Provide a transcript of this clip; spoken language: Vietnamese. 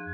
you